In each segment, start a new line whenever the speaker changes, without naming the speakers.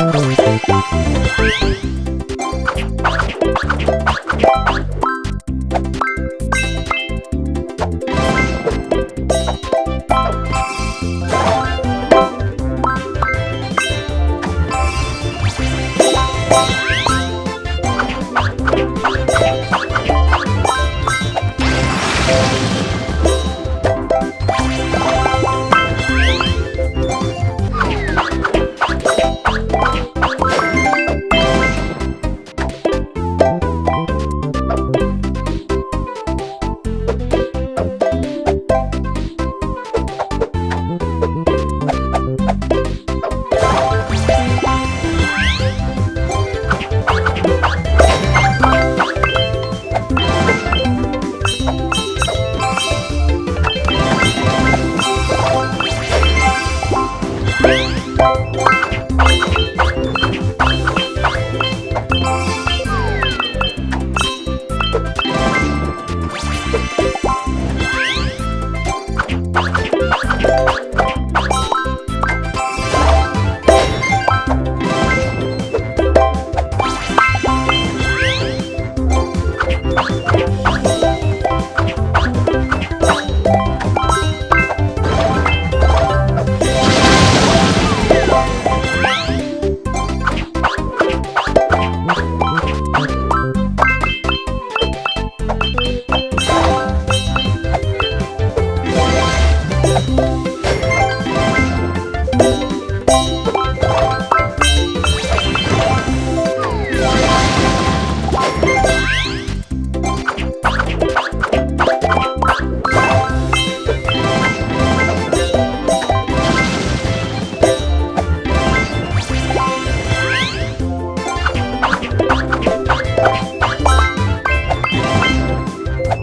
クイックルクイックルクイックル。Música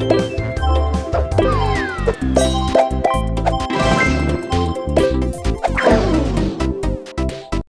thank you